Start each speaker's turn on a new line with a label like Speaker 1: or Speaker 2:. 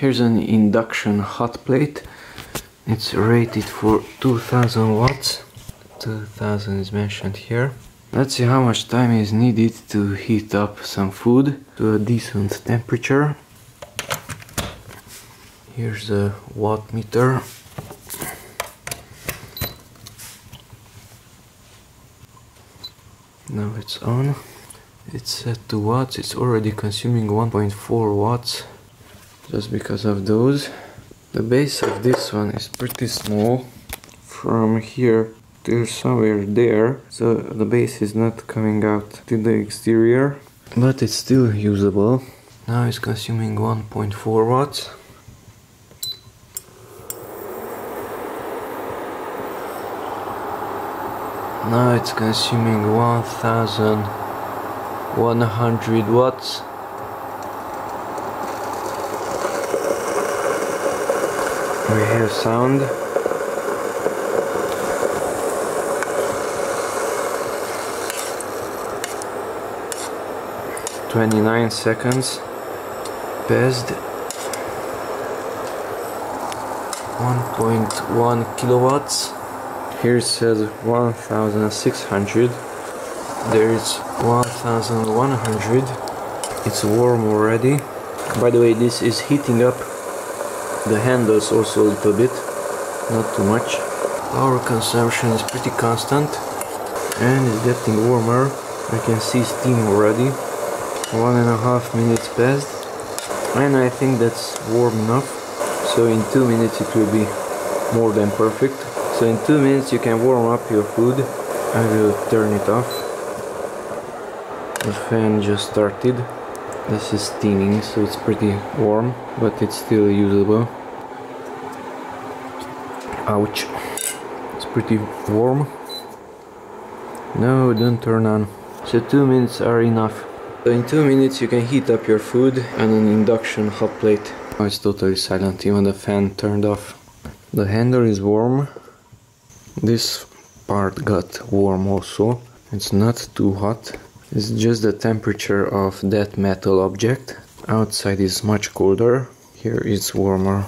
Speaker 1: Here's an induction hot plate. It's rated for 2000 watts. 2000 is mentioned here. Let's see how much time is needed to heat up some food to a decent temperature. Here's a watt meter. Now it's on. It's set to watts. It's already consuming 1.4 watts just because of those. The base of this one is pretty small. From here to somewhere there. So the base is not coming out to the exterior. But it's still usable. Now it's consuming 1.4 watts. Now it's consuming 1100 watts. We hear sound. Twenty-nine seconds passed. One point one kilowatts. Here it says 1600. There is 1100. It's warm already. By the way, this is heating up the handles also a little bit, not too much. Power consumption is pretty constant and it's getting warmer. I can see steam already. One and a half minutes passed and I think that's warm enough. So in two minutes it will be more than perfect. So in two minutes you can warm up your food. I will turn it off. The fan just started. This is steaming, so it's pretty warm, but it's still usable. Ouch. It's pretty warm. No, don't turn on. So two minutes are enough. So in two minutes you can heat up your food on an induction hot plate. Now it's totally silent, even the fan turned off. The handle is warm, this part got warm also. It's not too hot. It's just the temperature of that metal object. Outside is much colder. Here it's warmer.